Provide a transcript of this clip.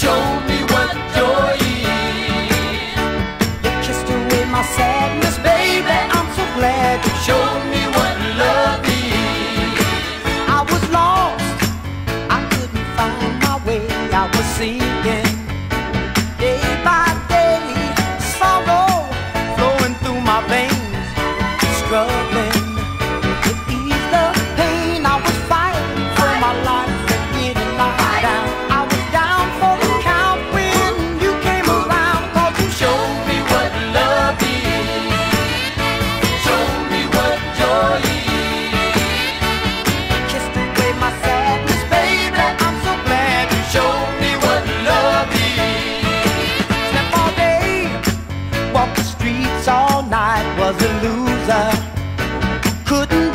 show me couldn't